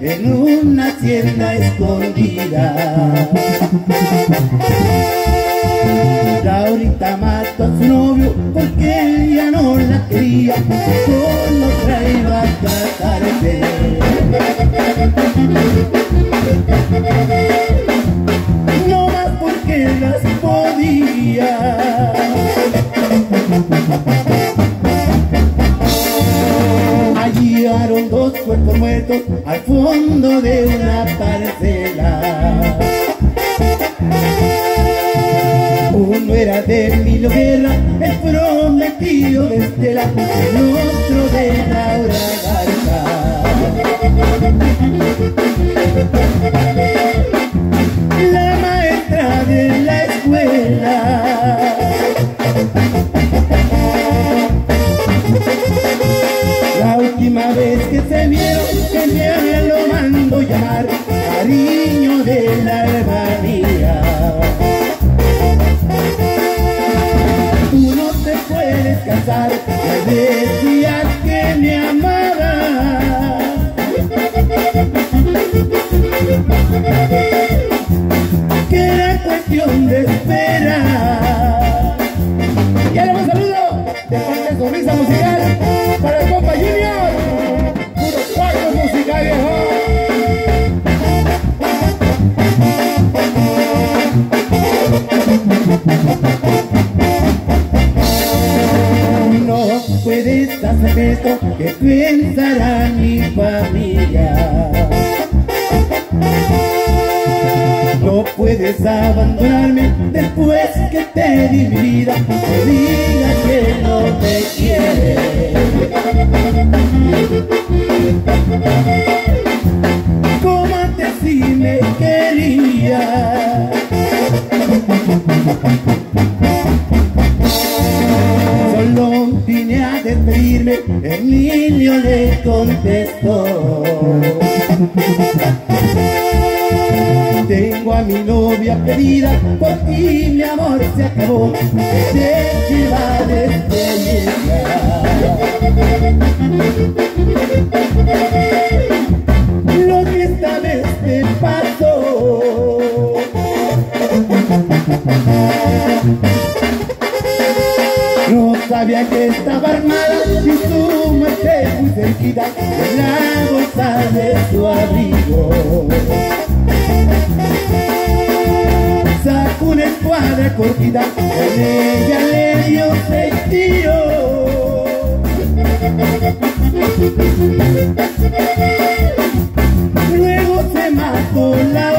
en una hacienda escondida. Laurita mató a su novio porque ella no la quería, al fondo de una parcela. Uno era de Emilio Guerra, el prometido de Estela, el otro de Laura de la hermanía. Tú no te puedes casar, hacer esto que pensará mi familia. No puedes abandonarme después que te di mi vida. No digas que no te quieres. Como antes sí me quería. Emilio le contestó. Tengo a mi novia querida, por ti mi amor se acabó, lleva desde Lo No sabía que estaba armada y su muerte muy cerquita la bolsa de su abrigo. Sacó una escuadra cortita, con ella le dio seis tiros. Luego se mató la